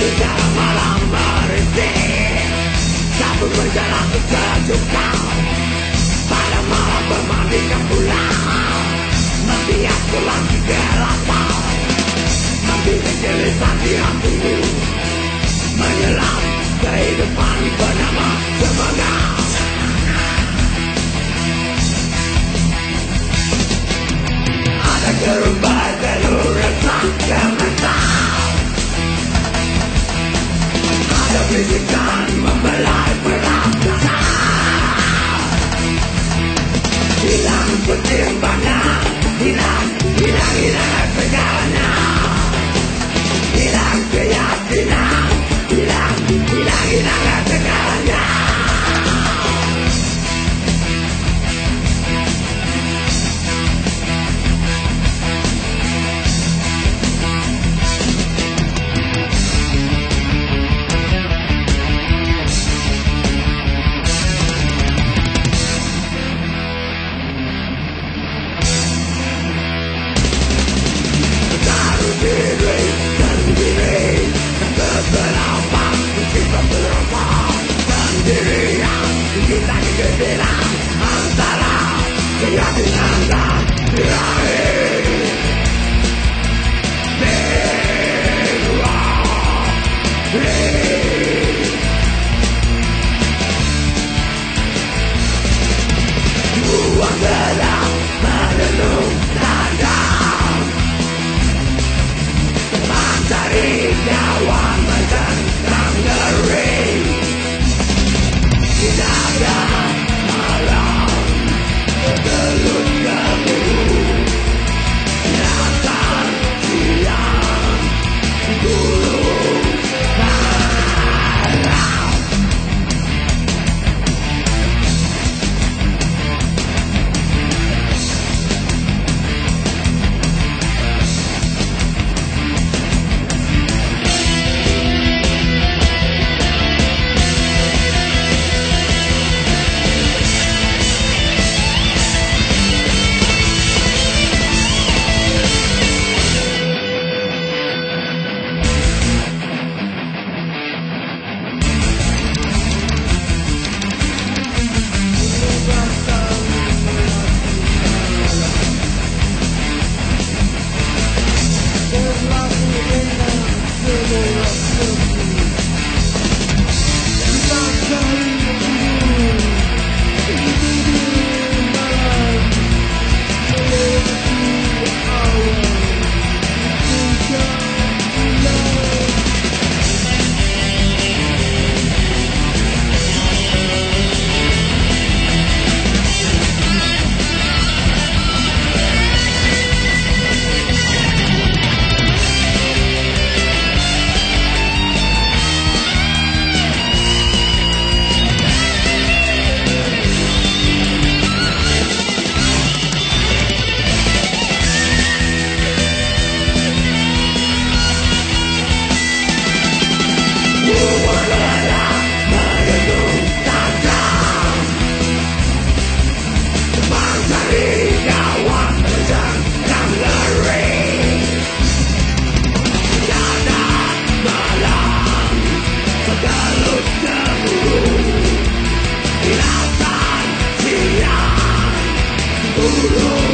Hingga malam merintih Satu berjalan terjun kau Pada malam bermandikan pulang acreditar. Hey! you.